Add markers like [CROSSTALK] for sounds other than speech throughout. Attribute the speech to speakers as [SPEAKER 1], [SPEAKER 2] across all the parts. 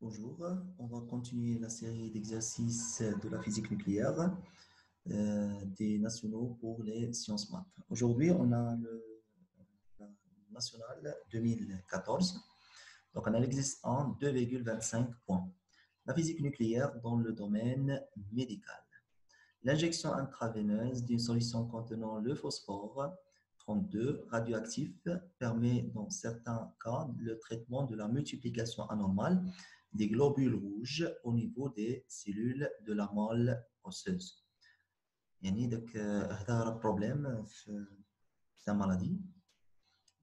[SPEAKER 1] Bonjour, on va continuer la série d'exercices de la physique nucléaire euh, des nationaux pour les sciences maths. Aujourd'hui, on a le, national 2014. Donc, on a l'exercice en 2,25 points. La physique nucléaire dans le domaine médical. L'injection intraveineuse d'une solution contenant le phosphore 32 radioactif permet dans certains cas le traitement de la multiplication anormale des globules rouges au niveau des cellules de la moelle osseuse. يعني داك هذا راه بروبليم في la maladie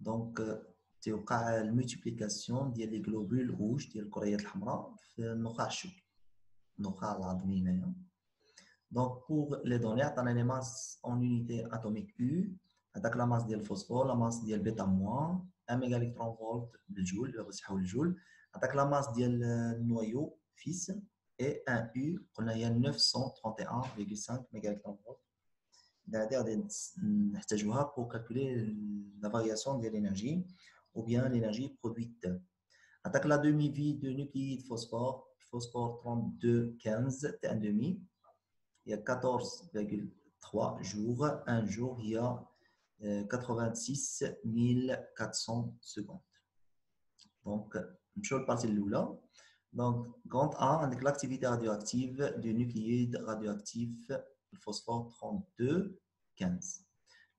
[SPEAKER 1] دونك توقع الملتيبليكاسيون ديال لي غلوبول روج ديال الكريات الحمراء في النخاع الشوك النخاع العظمي هنايا دونك بوغ لي دوني عطانا لي ماس اون يونيتي اتوميك يو هذاك لا ماس ديال الفوسفور لا ماس ديال بيتا موان 1 ميغا الكترون فولت بالجول اللي Attaque la masse du noyau fils et un U qu'on a 931,5 MeV. C'est-à-dire pour calculer la variation de l'énergie ou bien l'énergie produite. Attaque la demi-vie de nucléide phosphore, phosphore 32,15, un demi. Il y a 14,3 jours. Un jour, il y a euh, 86 400 secondes. Donc, vais partie de là. Donc, grand A, avec l'activité radioactive du nucléide radioactif le phosphore 3215.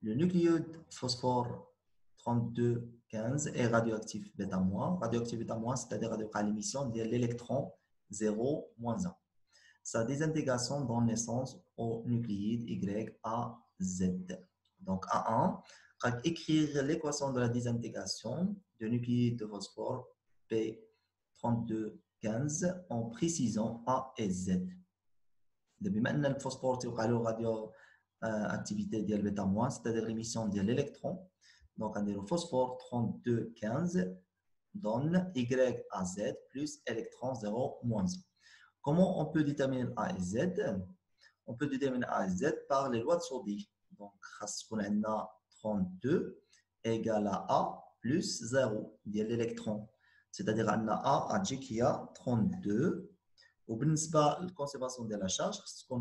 [SPEAKER 1] Le nucléide phosphore 3215 est radioactif bêta. Radioactif bêta c'est-à-dire à l'émission de l'électron 0 1. Sa désintégration donne naissance au nucléide YAZ. Donc A1, écrire l'équation de la désintégration du nucléide de phosphore P3215 en précisant A et Z. Depuis maintenant, le phosphore est radioactivité de bêta moins, c'est-à-dire l'émission de l'électron. Donc, on le phosphore 3215 donne YAZ plus électron 0 moins 1. Comment on peut déterminer A et Z? On peut déterminer A et Z par les lois de Saudi. Donc, on a 32 égale à A plus 0 de l'électron. C'est-à-dire qu'on a A qui a 32. Au principal, la conservation de la charge,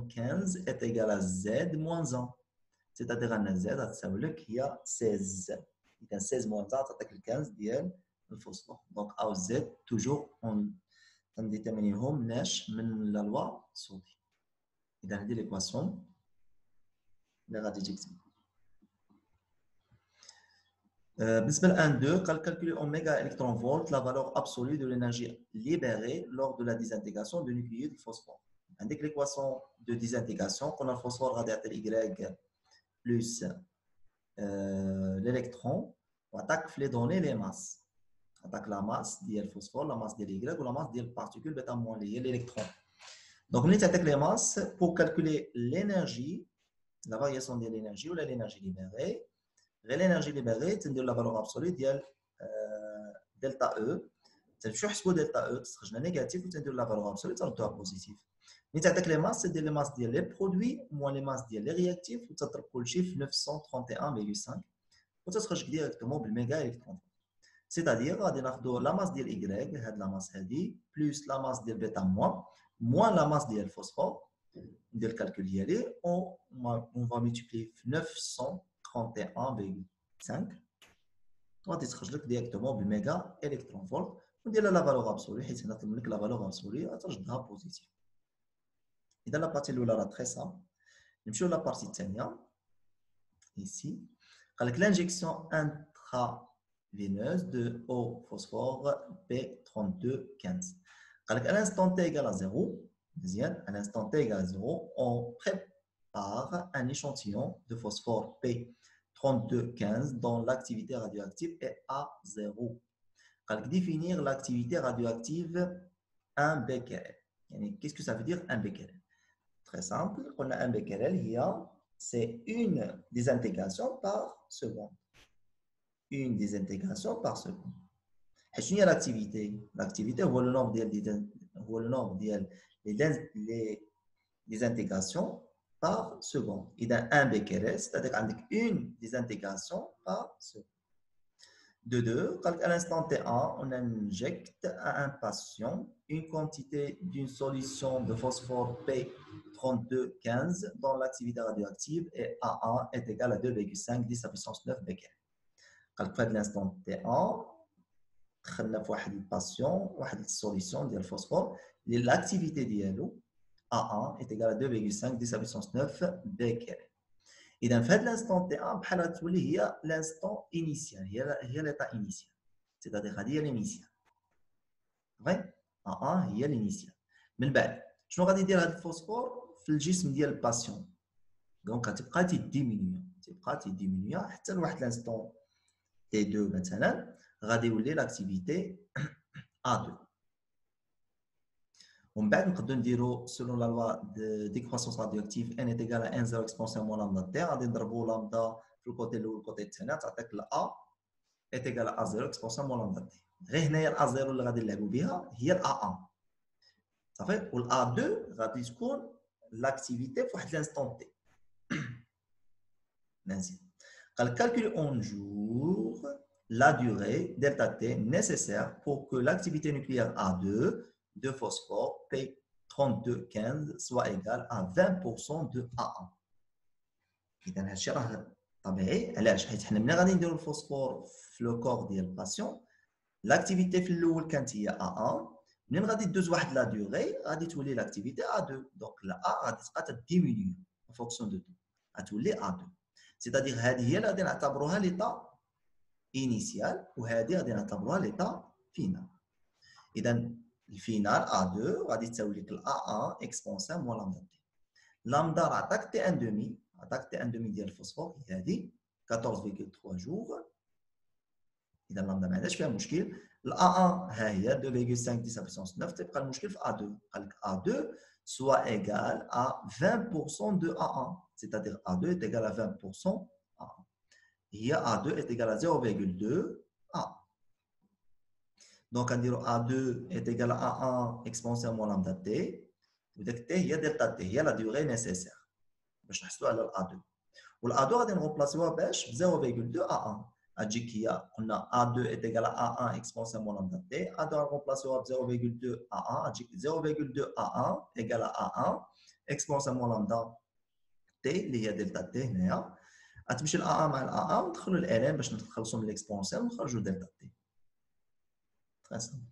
[SPEAKER 1] 15 est égal à Z moins 1. C'est-à-dire qu'on a Z, ça veut dire qu'il y a 16. Il y a 16 moins 1, ça le 15, d'IL, le phosphore. Donc A ou Z, toujours, on détermine la loi sur Il y a l'équation de la. بالنسبه ل 1 2 قال calculer en méga électron volt la valeur absolue de l'énergie libérée lors de la désintégration du nucléide de phosphore. عندك l'équation de désintégration قلنا الفوسفور غادي يعطي Y plus l'électron وعطاك في les données les masses. عطاك la masse ديال الفوسفور la masse ديال Y ou la masse ديال البارتيكول بيتا موان اللي هي l'électron. Donc ملي تعطيك les masses pour calculer l'énergie la variation de l'énergie ou l'énergie libérée L'énergie libérée est de la valeur absolue Delta E. C'est-à-dire que Delta E est négatif ou de la valeur absolue la produits moins réactifs. Vous le chiffre Vous directement le. C'est-à-dire la masse de Y plus la masse de bêta moins la masse de phosphore. Vous le calcul. On va multiplier 900. 31,5 fois directement au méga électron-volt. On dit la valeur absolue. C'est la valeur absolue à la position. Et dans la partie la très simple, la partie ici, avec l'injection intraveineuse de phosphore P3215. L'instant T égale à 0, à l'instant T égale à 0, on prépare un échantillon de phosphore P3215. P3215 dont l'activité radioactive est A0. Définir l'activité radioactive? 1 becquerel. Qu'est-ce que ça veut dire 1 becquerel? Très simple, on a 1 becquerel, c'est une désintégration par seconde. Une désintégration par seconde. Et l'activité? L'activité, on le nombre de les, par seconde. Il y a un becquerel, c'est-à-dire une désintegration par seconde. De 2, à l'instant T1, on injecte à un patient une quantité d'une solution de phosphore P3215 dont l'activité radioactive est A1 est égale à 2,5 10 à puissance 9 becquerel. À l'instant T1, خدنا في واحد الباسيون واحد السوليسيون ديال الفوسفور اللي لاكتيفيتي ديالو A1 est égal à 2,5 10 à puissance 9 becquerel. اذا في هذا الانستون تي ان بحال غتولي هي لانستون انيسيال هي هي ليطا انيسيال سيتادير هذه هي الانيسيال فغي ا ان هي الانيسيال من بعد شنو غادي يدير هذا الفوسفور في الجسم ديال الباسيون دونك غتبقى تيديمينيو تيبقى تيديمينيو حتى لواحد لانستون تي 2 مثلا غادي يولي لاكتيفيتي [CLEARS THROAT] ا 2 ومن بعد نقدروا نديروا سولون لا لوا دي كروسونس راديوكتيف ان ايت ايكال 1 0 اكسبونسيون مو لامدا تي غادي نضربوا لامدا في الكوتي الاول والكوتي الثاني تعطيك ا ايت ايكال ا 0 اكسبونسيون مو لامدا تي غير هنايا ا 0 اللي غادي نلعبوا بها هي ا 1 صافي وال 2 غادي تكون لاكتيفيتي في واحد لانستون تي [COUGHS] مزيان قال calcule en jour la durée delta t nécessaire pour que l'activité nucléaire A2 de phosphore P3215 soit égal à 20% de A1 اذا هادشي راه طبيعي علاش حيت حنا ملي غادي نديرو الفوسفور في لو كور ديال الباسيون لاكتيفيتي في الاول كانت هي A1 منين غادي دوز واحد لا دوغي غادي تولي لاكتيفيتي A2 دونك لا A غادي تبقى تديمينيو فونكسيون دو غتولي A2 سيتادير هذه هي اللي غادي نعتبروها ليطا انيسيال وهذه غادي نعتبروها ليطا فينال اذا الفينال A2 غادي تساوي لك ال A1 اكسبونسيون مو لامدا تي لامدا راه عطاك تي ان دومي عطاك تي ان دومي ديال الفوسفور هي هذه 14.3 جور اذا لامدا ما عندهاش فيها مشكل ال A1 ها هي 2.5 10 puissance 9 تبقى المشكل في A2 قال لك A2 soit égal à 20% de A1 c'est-à-dire A2 est égal à 20% A1 هي A2 est égal à 0.2 A1 Donc, on dire A2 est égal à A1 exponentielle moins lambda T. وداك T هي delta T هي la durée nécessaire باش نحصلوا على A2. والA2 غادي نغومبلاسيوها باش ب 0.2 A1. غتجيك هي قلنا A2 est égal à A1 exponentielle moins lambda T. A2 غنغومبلاسيوها ب 0.2 A1 غتجيك 0.2 A1 égal à A1 exponentielle moins lambda T اللي هي دلتا T هنايا. غتمشي ال A1 مع ال A1 وندخلوا الالين باش نخلصوا من l'exponentielle ونخرجوا دلتا T. Très simple.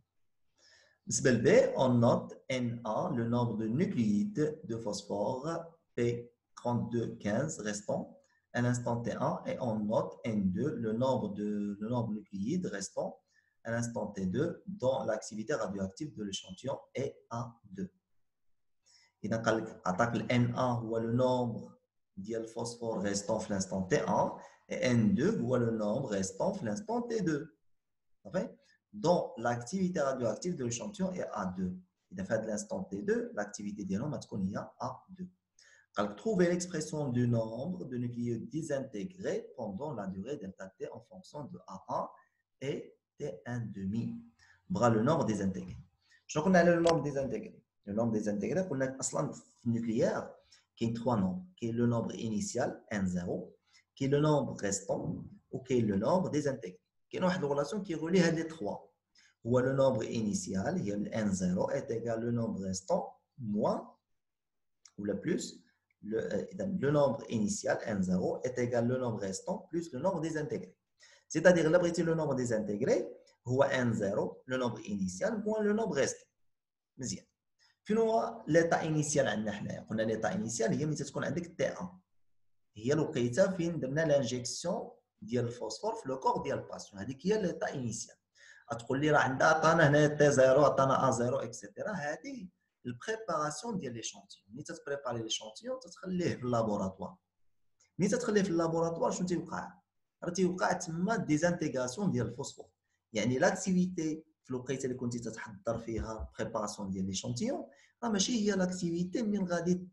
[SPEAKER 1] B, on note Na, le nombre de nucléides de phosphore P3215 restant à l'instant T1 et on note N2, le nombre de, le nombre de nucléides restant à l'instant T2 dont l'activité radioactive de l'échantillon est A2. Et donc, attaque le Na ou le nombre de phosphore restant à l'instant T1 et N2 ou le nombre restant à l'instant T2 dont l'activité radioactive de l'échantillon est A2. Il a fait de l'instant T2, l'activité de l'homme est A2. Alors, trouver l'expression du nombre de nucléotides désintégrés pendant la durée delta T en fonction de A1 et T1,5. Bras le nombre désintégré. Je qu'on a le nombre désintégré. Le nombre désintégré, a un nucléaire qui a trois nombres, qui est le nombre initial, N0, qui est le nombre restant ou qui est le nombre désintégré. Il y a une relation qui relie les trois. Où le nombre initial, il y a le N0, est égal le nombre restant moins, ou le plus, le, euh, le nombre initial, N0, est égal le nombre restant plus le nombre désintégré. C'est-à-dire, le nombre désintégré, هو N0, le nombre initial, moins le nombre restant. مزيان. فين هو ليطا انيسيال عندنا حنايا قلنا ليطا انيسيال هي ملي تكون عندك تي 1 هي الوقيته فين درنا لانجيكسيون ديال الفوسفور في لو كور ديال الباسيون. هذيك هي ليطا انيسيال غتقول لي راه عندها عطانا هنا تي زيرو عطانا ا زيرو اكسيتيرا هذه البريباراسيون ديال ليشونتيون ملي تتبريباري ليشونتيون تتخليه في اللابوراتوار ملي تتخليه في اللابوراتوار شنو تيوقع؟ راه تيوقع تما ديزانتيغاسيون ديال الفوسفور. يعني لاكتيفيتي في الوقيته اللي كنتي تتحضر فيها بريباراسيون ديال ليشونتيون راه ماشي هي لاكتيفيتي منين غادي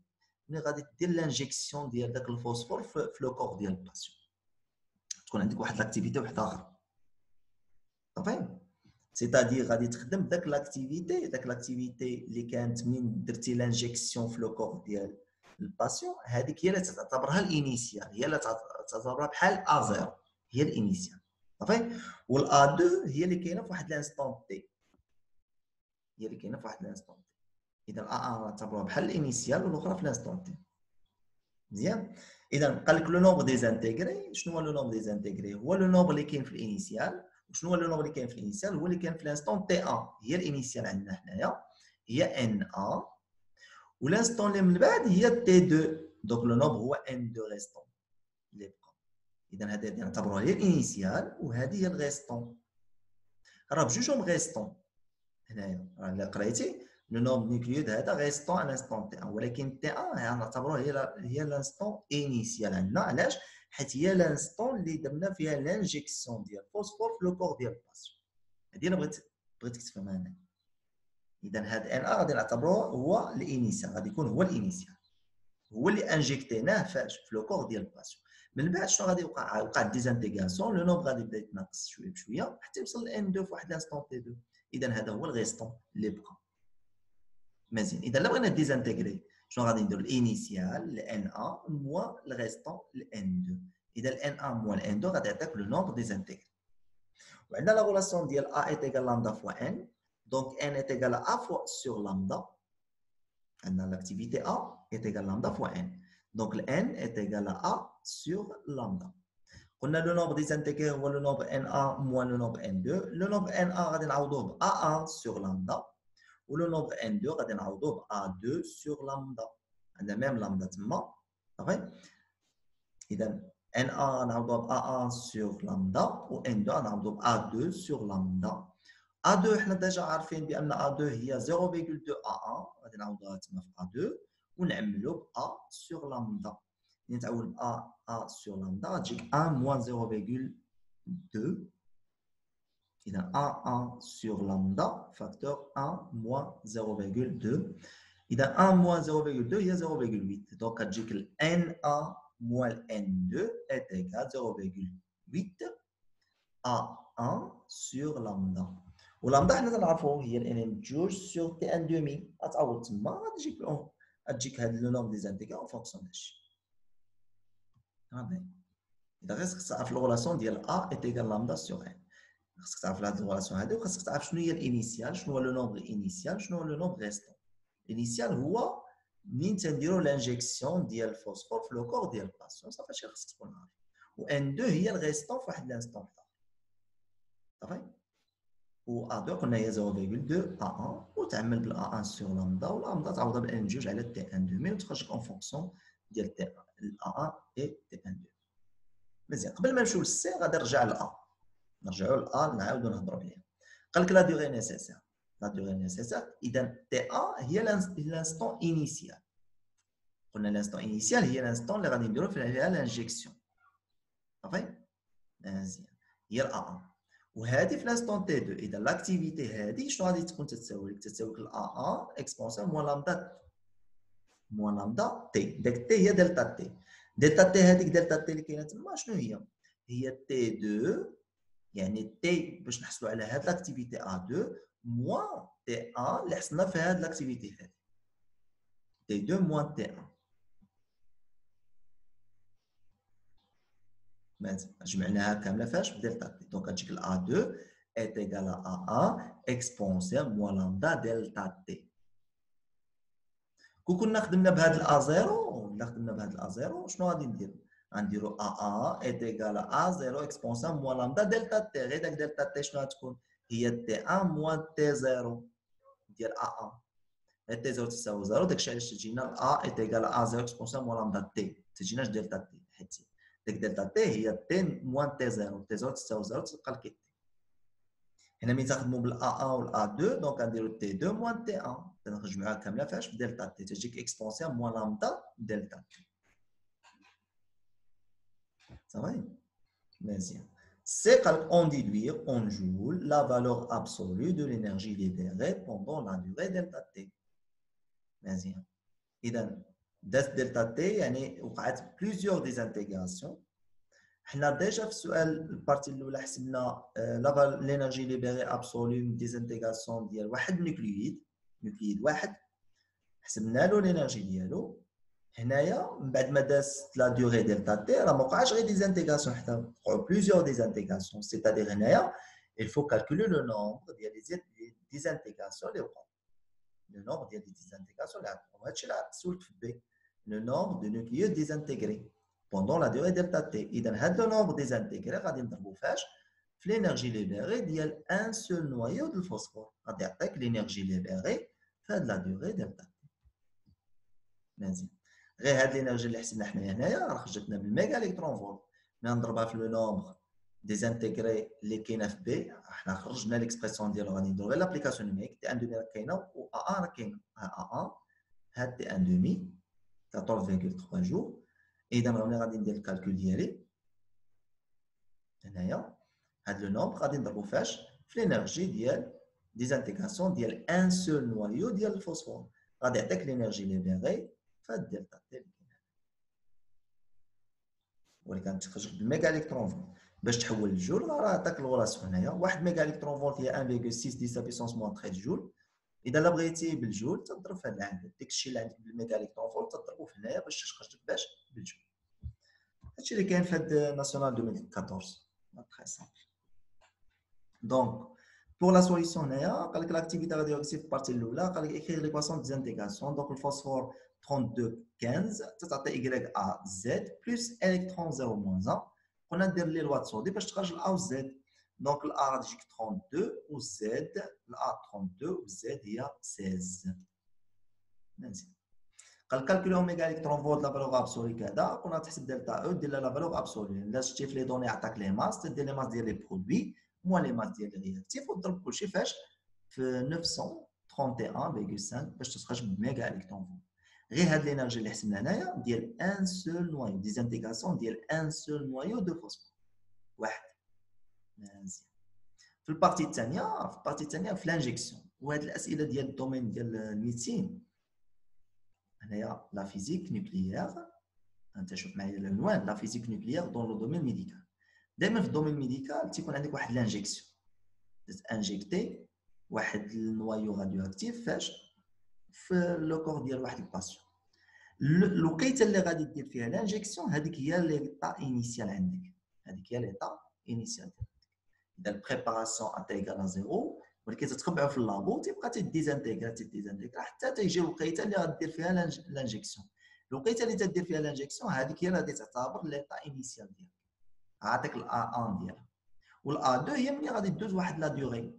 [SPEAKER 1] منين غادي دير لانجيكسيون ديال داك الفوسفور في لو كور ديال الباسيون. تكون عندك واحد لاكتيفيتي واحدة أخرى. فاهم سيتادير غادي تخدم داك لاكتيفيتي داك لاكتيفيتي اللي كانت من درتي لانجيكسيون في لو كور ديال الباسيون هذيك هي اللي تعتبرها الانيسيال هي اللي تعتبرها بحال ا زيرو هي الانيسيال صافي والا 2 هي اللي كاينة في واحد لانستون تي هي اللي كاينة في واحد لانستون تي اذا ا 1 نعتبروها بحال الانيسيال والأخرى في لانستون تي مزيان؟ إذا قال لك لو نومبر ديزانتيغري شنو هو لو نومبر ديزانتيغري هو لو نومبر اللي كاين في الإنيسيال وشنو هو لو نومبر اللي كاين في الإنيسيال؟ هو اللي كاين في لانستون تي 1 هي الإنيسيال عندنا حنايا هي إن ا ولانستون اللي من بعد هي تي 2 دونك لو نومبر هو إن 2 ريستون. اللي بقى إذا هذه نعتبروها هي الإنيسيال وهذه هي الريستون. راه بجوجهم ريستون. هنايا راه إلا قريتي؟ لو نومبر نيكليود هذا ريستون ان انستون تي 1 ولكن تي 1 نعتبروها هي هي لانستون انيسيال عندنا علاش حيت هي لانستون اللي درنا فيها لانجيكسيون ديال الفوسفور في لو كور ديال الباسيون هذه أنا بغيت بغيتك تفهمها أنا اذا هاد ان ا غادي نعتبروه هو الانيسيال غادي يكون هو الانيسيال هو اللي انجيكتيناه فاش في لو كور ديال الباسيون من بعد شنو غادي يوقع وقع ديزانتيغاسيون لو نومبر غادي يبدا يتناقص شوية بشويه حتى يوصل لأن 2 في واحد لانستون تي 2 اذا هذا هو الغيستون اللي بقى مزيان اذا لو بغينا ديزانتيغري شنو غادي ندير الانيسيال لان ا موا الغيستون لان 2 اذا الان ا موا الان 2 غادي يعطيك لو نومبر ديزانتيغري وعندنا لا غولاسيون ديال ا ايت ايكال لامدا فوا ان دونك ان ايت ايكال ا فوا سور لامدا عندنا لاكتيفيتي ا ايت ايكال لامدا فوا ان دونك الان ايت ايكال ا سور لامدا قلنا لو نومبر ديزانتيغري هو لو نومبر ان ا موا لو نومبر ان 2 لو نومبر ان ا غادي نعوضوه ب ا 1 سور لامدا ولو نومبر ان 2 غادي نعوضوه ب ا 2 سور لامدا عندنا ميم لامدا تما صافي اذا ان ا نعوضوها ب ا 1 سور لامدا و ان 2 نعوضوه ب ا 2 سور لامدا ا 2 حنا ديجا عارفين بان ا 2 هي 0.2 ا 1 غادي نعوضوها تما في ا 2 ونعملو ب ا سور لامدا نتعوض ب ا ا سور لامدا غتجيك 1 موان 0.2 إذا A1 sur lambda facteur 1 moins 0,2. إذا 1 moins 0,2 هي 0,8. Donc غتجيك ال NA moins N2 est égal 0,8 A1 sur lambda. ولامدا حنا تنعرفوا هي ال ان جوج سور تي ان دومي غتعوض تما غادي تجيك غتجيك هاد لو نوم دي زانتيغا اون فونكسيون داكشي. اذا غير خصك تعرف الغولاسيون ديال ا ايت ايكال لامدا سور ان. خاصك تعرف هاد الغولاسيون هادي وخاصك تعرف شنو هي الإنيسيال شنو هو لو نومبر إنيسيال شنو هو لو نومبر ريستون. الإنيسيال هو منين تنديرو لانجيكسيون ديال الفوسفور في لو كور ديال الباسيون. صافي هادشي خاصك تكون عارف. و ان 2 هي الريستون في واحد لانستون صافي؟ و ا 2 قلنا هي 0.2 ا 1 وتعمل بال ا 1 سور لامدا و لامدا تعوضها بال ان جوج على تي ان 2 مي وتخرج اون فونكسيون ديال تي ا 1 اي تي ان 2 مزيان. قبل ما نمشيو للسي غادي نرجع لا نرجعوا للان نعاودوا نهضروا عليها. قال لك لا دوغي نيسيسير لا دوغي نيسيسير اذا تي آ هي لانستون انيسيال قلنا لانستون انيسيال هي لانستون اللي غادي نديرو فيها لانجيكسيون صافي؟ مزيان. هي الا 1 وهذه في لانستون تي 2 إذا لاكتيفيتي هذه شنو غادي تكون تتساوي لك؟ تتساوي لك الا 1 اكسبونسيون موان لامدا موان لامدا تي داك تي هي دلتا تي دلتا تي هذيك دلتا تي اللي كاينة تما شنو هي؟ هي تي 2 يعني تي باش نحصلوا على هاد لاكتيفيتي A2 موان تي A اللي حصلنا في هاد لاكتيفيتي هادي تي 2 موان تي 1 جمعناها كاملة فاش بدلتا تي دونك غتجيك ال A2 est égal à A1 exponentielle moins lambda delta T. كون كنا خدمنا بهذا الأ زيرو ولا خدمنا بهذا الأ زيرو شنو غادي ندير؟ غنديرو آ آ ايت ايكال ا زيرو اكسبونسا موان لامدا دلتا تي غير داك دلتا تي شنو غتكون؟ هي تي آ موان تي زيرو. ديال آ آ. ايت تي زيرو تساوي زيرو. داكشي علاش تجينا آ ايت ايكال ا زيرو اكسبونسا موان لامدا تي تجيناش دلتا تي حيت ديك دلتا تي هي تي موان تي زيرو. تي زيرو تساوي زيرو تلقى لك تي هنا ملي تنخدمو بالا 1 ولا 2 دونك غنديرو تي 2 موان تي 1 تنخرج معاها كاملة فاش في دلتا تي تجيك اكسبونسيال موان لامدا دلتا تي صافي مزيان C'est on déduire en joule la valeur absolue de l'énergie libérée pendant la durée delta t. مزيان. إذا دات دلتا تي يعني وقعت بليزيور ديزانتيغاسيون حنا ديجا في السؤال البارتي الاولى حسبنا لينيرجي ليبيري ابسولو من ديزانتيغاسيون ديال واحد نيكلييد نيكلييد واحد حسبنا له لينيرجي ديالو هنايا من بعد ما دازت لا دوغي دلتا تي راه ما وقعش غير ديزانتيغاسيون حتى وقعوا بليزيور ديزانتيغاسيون سيتادير هنايا il faut calculer le nombre ديال لي ديزانتيغاسيون اللي وقعوا لو نومبر ديال لي ديزانتيغاسيون اللي عطاو هادشي اللي سولت في بي لو نومبر دو نوكليو ديزانتيغري بوندون لا دوغي دلتا تي اذا هاد لو نومبر ديزانتيغري غادي نضربو فاش في لينيرجي ليبيري ديال ان سول نوايو ديال الفوسفور غادي يعطيك لينيرجي ليبيري في هاد لا دوغي دلتا تي مزيان غير هاد لينيرجي اللي حسبنا حنايا هنايا راه خرجت لنا بالميغا إلكترون فولت ملي نضربها في لو نومبر. ديزانتيغري اللي كاينة في بي حنا خرجنا ليكسبرسيون ديالو غادي نديرو غير لابليكاسيون نيميك تي ان دومي راه كاينة و ا ا راه كاينة. ا ا هاد تي ان دومي 14.3 جور إذا راني غادي ندير الكالكول ديالي هنايا هاد لو نومبر غادي نضربو فاش في لينيرجي ديال ديزانتيغاسيون ديال ان سول نوايو ديال الفوسفور. غادي يعطيك لينيرجي ليبيري فالدلتا تي ولكن كانت بالميغا الكترون فولت باش تحول الجول راه عطاك الغولاسيون هنايا. 1 ميغا الكترون فولت هي 1.6 دي سا بيسونس موان 13 جول إذا لا بغيتي بالجول تضرب في عندك داك الشيء اللي عندك بالميغا الكترون فولت تضربو في هنايا باش تخرج لك باش بالجول. هادشي اللي كاين في هاد ناسيونال 2014 تري سامبل دونك بور لا سوليسيون هنايا قال لك لاكتيفيتي راديوكتيف بارتي الأولى قال لك اكري ليكواسيون ديزانتيغاسيون دونك الفوسفور 32 15 تعطي Y A Z plus électron 0 moins 1 قلنا ندير لي الوات صودي باش تخرج الأ و زد دونك الأ غادي تجيك 32 و زد الأ 32 و زد هي 16 مزيان قال كالكولي اوميغا الكترون فولت لا فالور ابسولي كذا كنا تحسب دلتا او دير لا فالور ابسولي الا شتي في لي دوني عطاك لي ماس تدير لي ماس ديال لي برودوي موان لي ماس ديال لي رياكتيف وتضرب كلشي فاش في 931.5 باش تخرج بميغا الكترون فولت غير هاد لينيرجي اللي حسبنا هنايا ديال ان سول نوايو ديزانتيغاسيون ديال ان سول نوايو دو فوسفور واحد. مزيان. في البارتي الثانية في البارتي الثانية في لانجيكسيون وهاد الأسئلة ديال الدومين ديال الميديسين هنايا لا فيزيك نوكليير انت شوف معايا العنوان. لا فيزيك نوكليير دون لو دومين ميديكال دائما في الدومين ميديكال تيكون عندك واحد لانجيكسيون انجيكتي واحد النوايو راديو اكتيف فاش في لو كور ديال واحد الباسيون الوقيته اللي غادي دير فيها لانجيكسيون هذيك هي ليطا انيسيال عندك. هذيك هي ليطا انيسيال إذا البريباراسيون اتي ايكال زيرو ولكن تتخبعوا في اللابو تيبقى تيديزانتيغرا تيديزانتيغرا حتى تيجي الوقيته اللي غدير فيها لانجيكسيون الوقيته اللي تدير فيها لانجيكسيون هذيك هي اللي غادي تعتبر ليطا انيسيال ديالك. عطيك الا 1 ديالها. والا 2 هي ملي غادي دوز واحد لا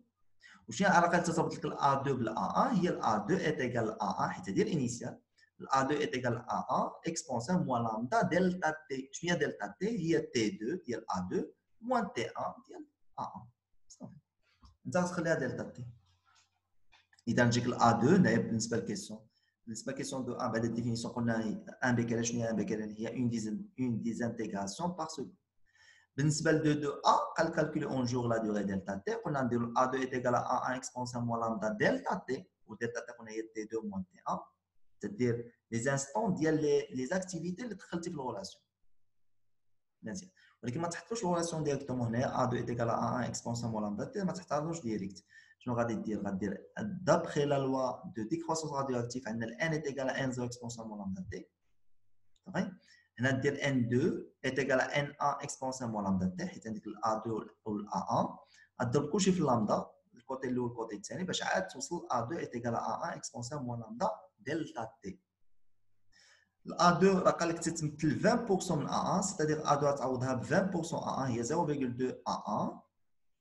[SPEAKER 1] وشنو العلاقه اللي ترتبط لك الا 2 بالا 1 هي الا 2 ايت ايكال ا 1 حيت هذه الانيسيال الا 2 ايت ايكال ا 1 اكسبونسيون موان لامدا دلتا تي شنو هي دلتا تي هي تي 2 ديال ا 2 موان تي 1 ديال ا 1 صافي انت غتخليها دلتا تي اذا نجيك الا 2 هنايا بالنسبه للكيسيون بالنسبه لكيسيون دو 1 بعد الديفينيسيون قلنا 1 بكال شنو هي 1 بكال هي اون ديزانتيغاسيون بار سكوند بالنسبه ل 2 2 ا قال كالكولي اون جور لا دوغي دلتا تي قلنا نديرو ا 2 ايت ايكال ا 1 اكسبونسيون موان لامدا دلتا تي ودلتا تي قلنا هي تي 2 موان تي 1 تدير لي زانستون ديال لي زاكتيفيتي اللي دخلتي في الغولاسيون مزيان ولكن ما تحطوش الغولاسيون ديريكتومون هنايا ا 2 ايت ايكال ا 1 اكسبونسيون موان لامدا تي ما تحطهاش ديريكت شنو غادي دير غادير دابخي لا لوا دو ديكروسونس راديو اكتيف عندنا الان ايت ايكال ان 0 اكسبونسيون موان لامدا تي صافي هنا دير n2 est égal à n1 exponentielle moins lambda t حيت عندك ال a2 و ال a1 غضرب كلشي في اللامدا الكوتي الاول والكوتي الثاني باش عاد توصل a2 est égal à a1 exponentielle moins lambda دلتا t ال a2 راه قال لك تتمثل 20% من a1 سيتادير a2 تعوضها ب 20% a1 هي 0.2 a1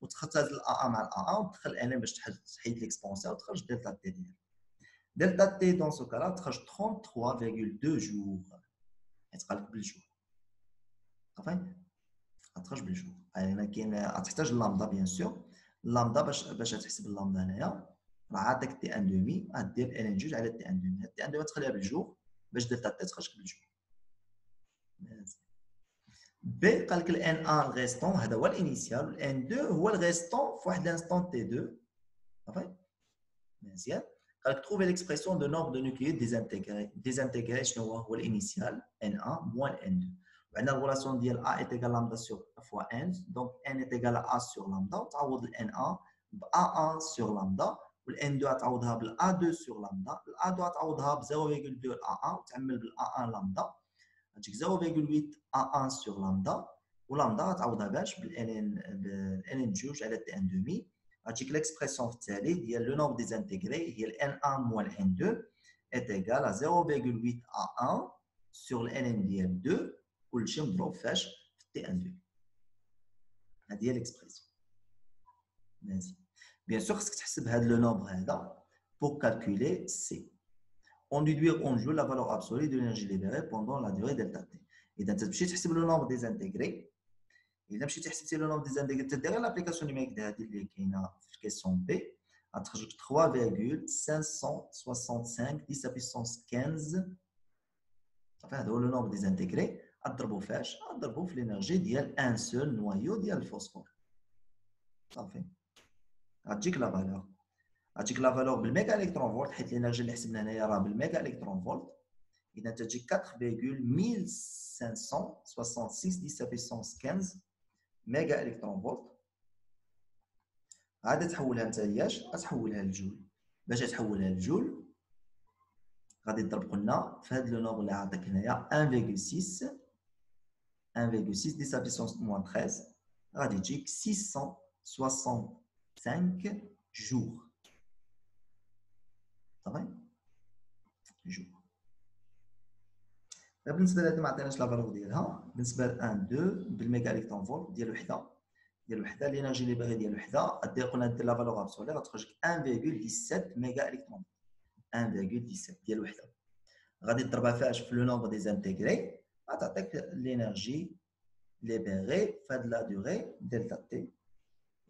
[SPEAKER 1] وتختار ال a1 مع ال a1 وتدخل n باش تحيد ليكسبونسيال وتخرج دلتا t ديالك دلتا t دون سو كالا تخرج 33.2 جور غتقلب بالجوع. صافي؟ غتخرج بالجوع. هنا كاين غتحتاج اللامدا بيان سور اللامدا باش باش تحسب اللامدا هنايا. راه عندك تي ان دومي غدير ان جوج على تي ان دومي تي ان دومي تخليها بالجوع باش دلتا تي تخرج بالجوع بي قال لك الان ان الغيستون هذا هو الانيسيال والان 2 هو الغيستون في واحد الانستون تي 2 صافي مزيان قال لك trouver l'expression de nombre de nucléides désintégrés désintégrés شنو هو هو الانيسيال n1 moins n2 وعندنا الريلاسيون ديال a est égal lambda sur fois n donc n est égal à a sur lambda وتعوض ال n1 ب a1 sur lambda والان 2 غتعوضها بالا 2 سور لامدا الا 2 غتعوضها ب 0.2 ا 1 وتعمل بالا 1 لامدا. غتجيك 0.8 ا 1 سور لامدا ولامدا غتعوضها باش بالان ان ان جوج على تي ان دومي. غتجيك ليكسبرسيون في التالي ديال لو نومبر ديزانتيغري هي الان 1 موان الان 2 est égal à 0,8 à 1 sur le NN ديال 2 كلشي مضروب فاش في تي ان 2 هذه هي ليكسبرسيون ماشي. بيان سور خصك تحسب هذا لو نومبر هذا pour calculer C. On déduit en joue la valeur absolue de l'énergie libérée pendant la durée delta T. إذا أنت تمشي تحسب لو نومبر ديزانتيغري إذا مشيتي حسبتي لو نومبر ديزانتيغري تدير لابليكاسيون نيميريك هذه اللي كاينه في الكيسيون بي غتخرج 3,565 10 puissance 15 صافي هذا هو لو نومبر ديزانتيغري غضربو فاش غضربو في لينيرجي ديال ان سول نوايو ديال الفوسفور صافي غتجيك لا فالور غتجيك لا فالور بالميغا الكترون فولت حيت لينيرجي اللي حسبنا هنايا راه بالميغا الكترون فولت اذا تجيك 4,1566 10 puissance 15 ميغا الكترون فولت غادي تحولها انت لياش غتحولها لجول باش تحولها لجول غادي تضرب قلنا في هذا لو نومبر اللي عطاك هنايا 1.6 1,6 10 puissance moins 13 غادي تجيك 665 جور صافي جور بالنسبة لهذه ما عطيناش لا ديالها بالنسبة ل 1 2 بالميغا الكترون فولت ديال وحدة. ديال الوحده لينيرجي اللي باغي ديال الوحده غدير قلنا دير لا فالور ابسولي غتخرج 1.17 ميغا الكترون 1.17 ديال الوحده غادي تضربها فاش في لو نومبر دي زانتيغري غتعطيك لينيرجي ليبيري في هاد لا دوغي دلتا تي